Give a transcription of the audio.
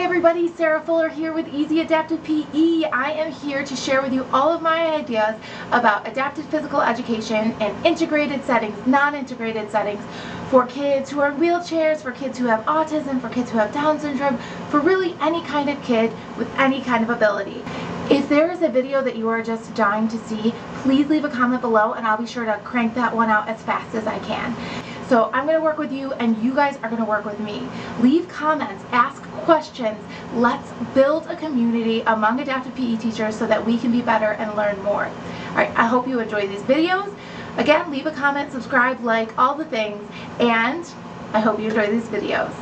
Hi everybody, Sarah Fuller here with Easy Adapted PE. I am here to share with you all of my ideas about adapted physical education and integrated settings, non-integrated settings for kids who are in wheelchairs, for kids who have autism, for kids who have Down syndrome, for really any kind of kid with any kind of ability. If there is a video that you are just dying to see, please leave a comment below and I'll be sure to crank that one out as fast as I can. So I'm going to work with you and you guys are going to work with me. Leave comments, ask questions. Let's build a community among adaptive PE teachers so that we can be better and learn more. Alright, I hope you enjoy these videos. Again, leave a comment, subscribe, like, all the things, and I hope you enjoy these videos.